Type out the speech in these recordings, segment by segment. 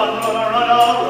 run, run, run, run,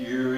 you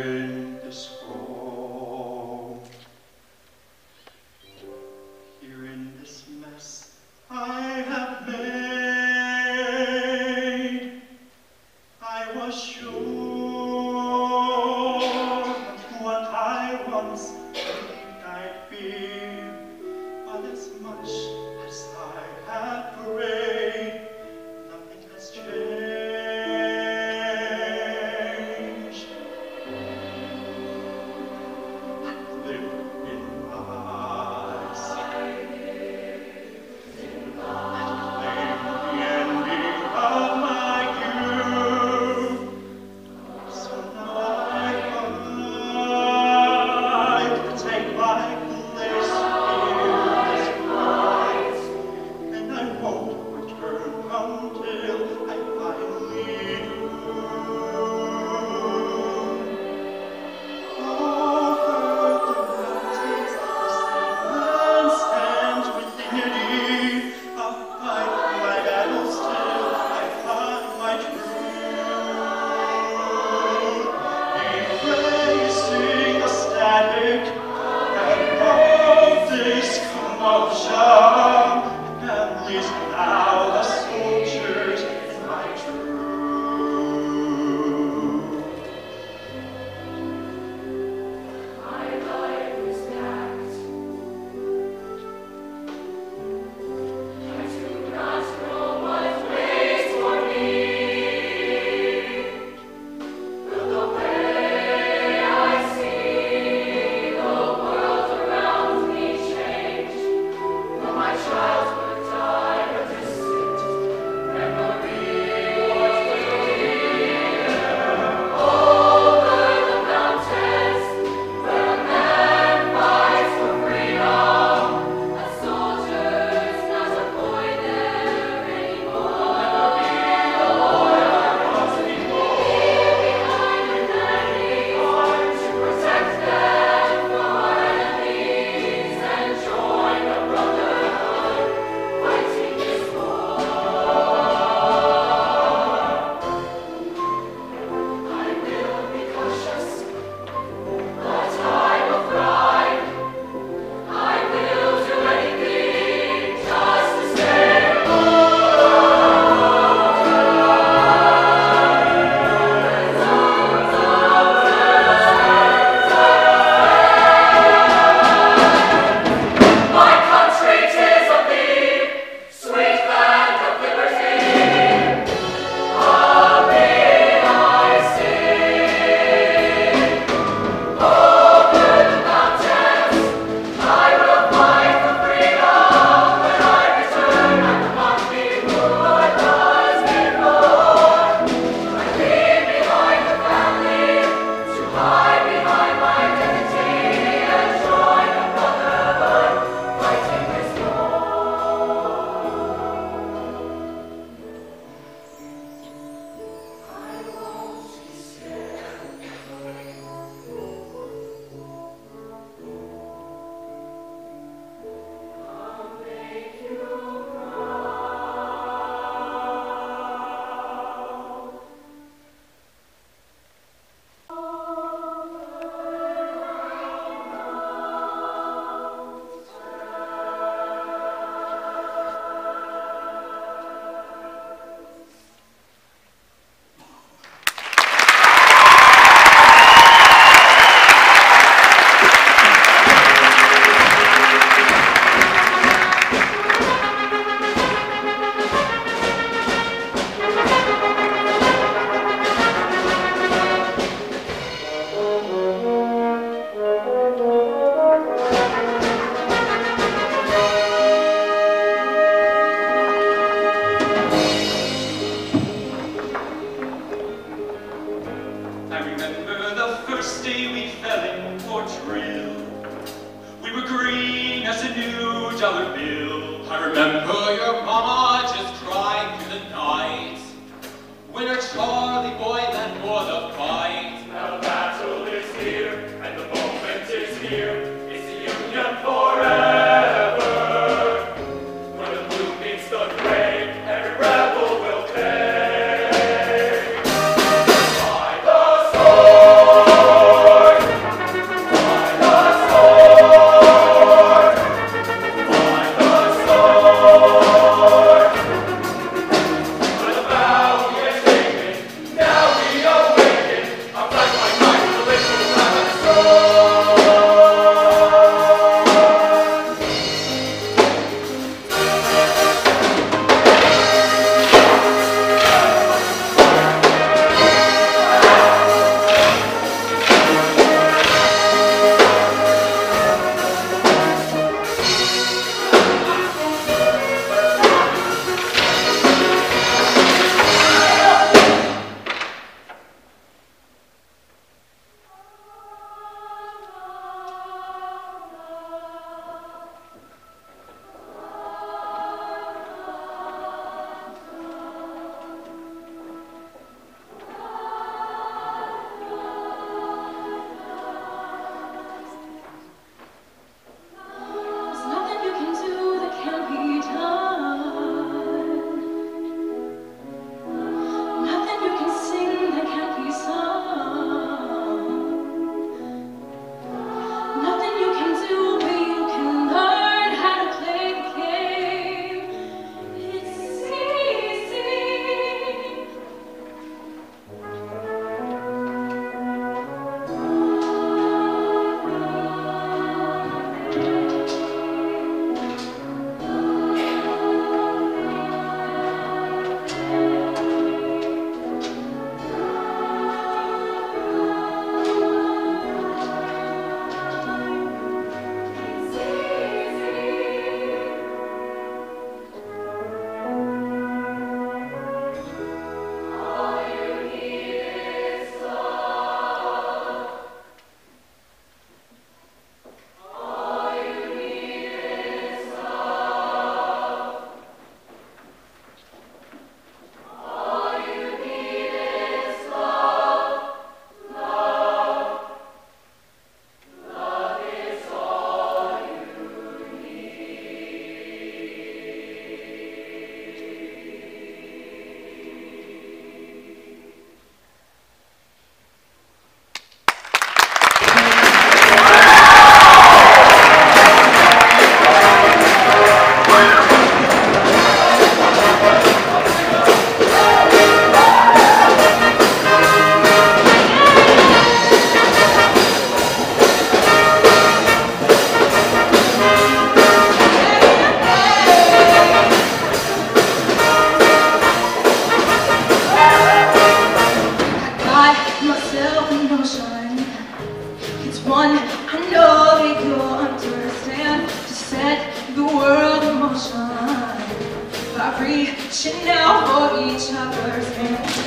by reaching out for each other's.